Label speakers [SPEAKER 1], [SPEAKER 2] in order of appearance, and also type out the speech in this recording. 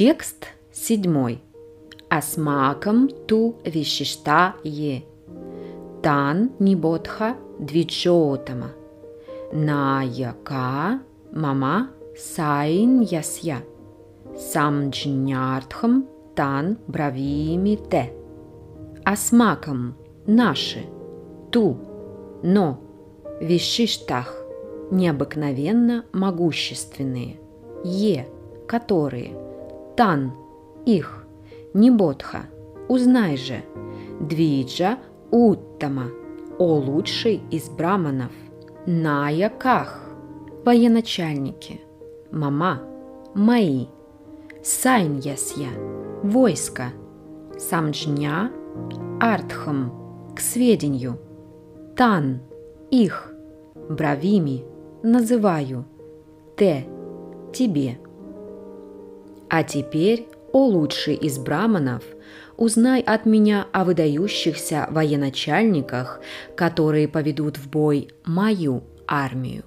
[SPEAKER 1] Текст седьмой. Асмакам ту вишишта е. Тан нибодха двиджотама. Наяка мама сайн ясья. Самджняртхам тан бравими те. Асмакам наши. Ту. Но. Вишиштах необыкновенно могущественные. Е, которые. Тан, их. Небодха, узнай же. Двиджа, Уттама, о лучший из браманов. Наяках, военачальники. Мама, мои. Сайньясья, войско. Самджня, Артхам, к сведению. Тан, их. Бравими, называю. Те, тебе. А теперь, о лучший из браманов, узнай от меня о выдающихся военачальниках, которые поведут в бой мою армию.